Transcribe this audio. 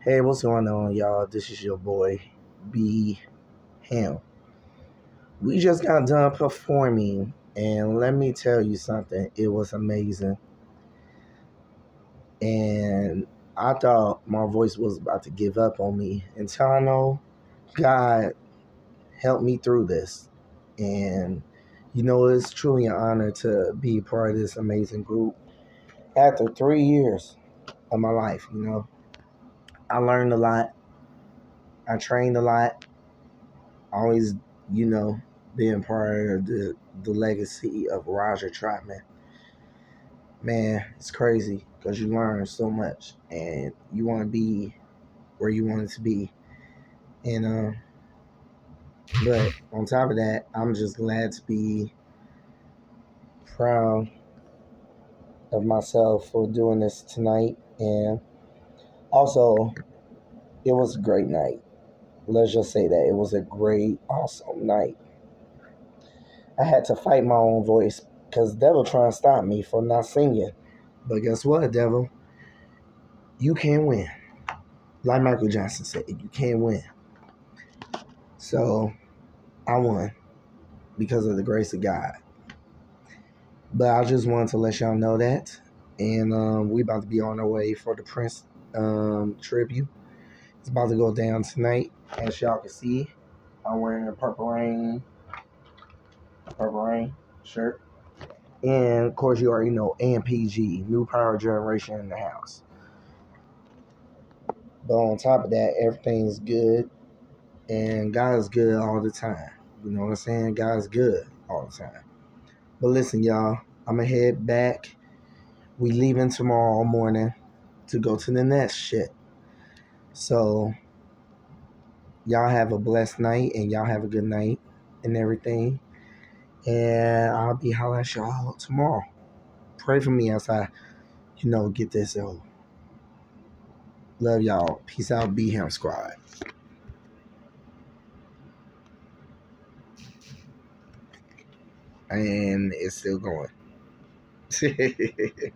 Hey, what's going on, y'all? This is your boy, B. Ham. We just got done performing, and let me tell you something. It was amazing. And I thought my voice was about to give up on me And I know God helped me through this. And, you know, it's truly an honor to be part of this amazing group. After three years of my life, you know, I learned a lot. I trained a lot. Always, you know, being part of the, the legacy of Roger Troutman. Man, it's crazy because you learn so much and you want to be where you want it to be. And, um, but on top of that, I'm just glad to be proud of myself for doing this tonight. And also, it was a great night. Let's just say that. It was a great, awesome night. I had to fight my own voice because Devil trying to stop me from not singing. But guess what, Devil? You can't win. Like Michael Johnson said, you can't win. So I won because of the grace of God. But I just wanted to let y'all know that. And um, we about to be on our way for the Prince um, tribute. It's about to go down tonight. As y'all can see, I'm wearing a Purple Rain, Purple Rain shirt. And of course, you already know AMPG, New Power Generation in the house. But on top of that, everything's good. And God is good all the time. You know what I'm saying? God's good all the time. But listen, y'all, I'm going to head back. We leaving tomorrow morning to go to the next shit. So, y'all have a blessed night and y'all have a good night and everything. And I'll be hollering at y'all tomorrow. Pray for me as I, you know, get this out. Love y'all. Peace out. B. Ham Squad. And it's still going.